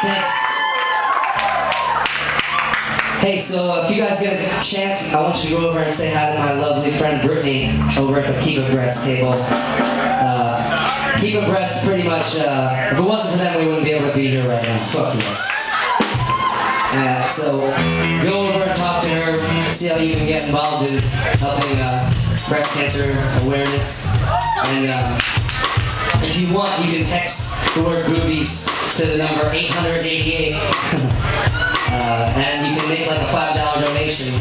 Thanks. Hey, so if you guys get a chance, I want you to go over and say hi to my lovely friend Brittany over at the Keep A Breast table. Uh, Keep A Breast pretty much, uh, if it wasn't for them, we wouldn't be able to be here right now. Fuck you. Uh, so go over and talk to her, see how you can get involved in helping uh, breast cancer awareness. And uh, if you want, you can text the word groupies to the number 888. uh, and you can make like a $5 donation.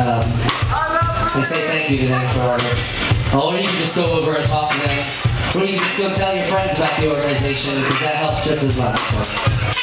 Um, and say thank you to them for all this. Or you can just go over and talk to them. Or you can just go tell your friends about the organization because that helps just as much. So.